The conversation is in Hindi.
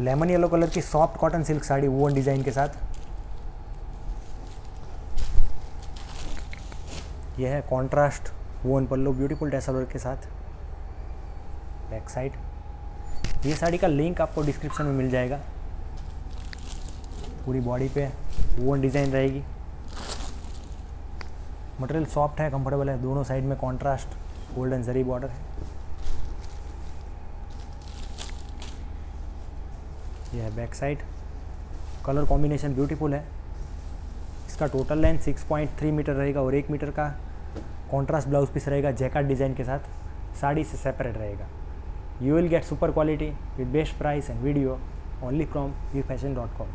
लेमन येलो कलर की soft cotton silk sari woven design के साथ। यह है contrast woven pallu beautiful tassel के साथ। बैक साइड ये साड़ी का लिंक आपको डिस्क्रिप्शन में मिल जाएगा। पूरी बॉडी पे वुवन डिज़ाइन रहेगी। मटेरियल सॉफ्ट है कंफर्टेबल है, दोनों साइड में कॉन्ट्रास्ट गोल्डन जरी बॉर्डर है। यह है back side colour combination beautiful है. इसका टोटल लेंथ 6.3 मीटर रहेगा और एक मीटर का कॉन्ट्रास्ट ब्लाउज पीस रहेगा जैकार्ड डिज़ाइन के साथ. साड़ी से सेपरेट रहेगा. You will get super quality with best price and video only from U fashion dot com